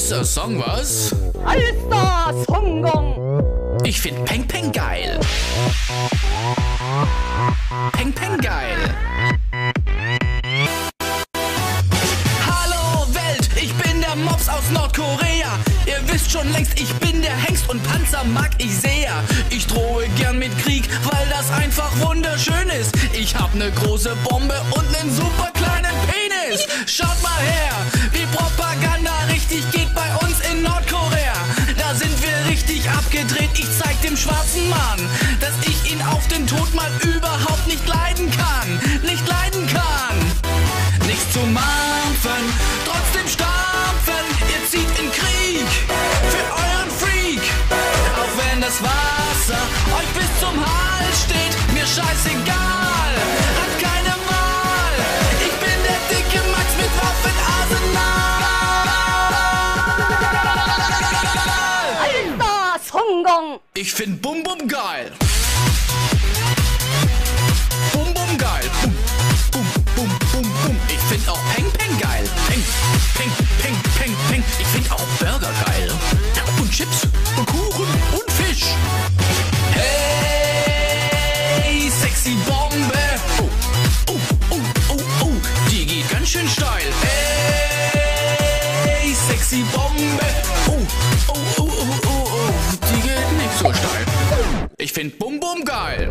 Heißer Song, was? Alter 성공 Ich find Peng Peng geil. Peng Peng geil. Hallo Welt, ich bin der Mops aus Nordkorea. Ihr wisst schon längst, ich bin der Hengst und Panzer mag ich sehr. Ich drohe gern mit Krieg, weil das einfach wunderschön ist. Ich hab ne große Bombe und nen super kleinen Penis. Schaut mal her, wie Propaganda dem schwarzen Mann, dass ich ihn auf den Tod mal überhaupt nicht leiden kann. Nicht leiden kann. Nichts zu mampfen, trotzdem stampfen. 성공 Ich find Bum Bum geil. Bum Bum geil. Bum, bum, bum, bum, bum. Ich find auch Peng Peng geil. Peng, Peng, Peng, Peng, Peng. Ich find auch Burger Ich find Bum Bum geil.